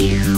you.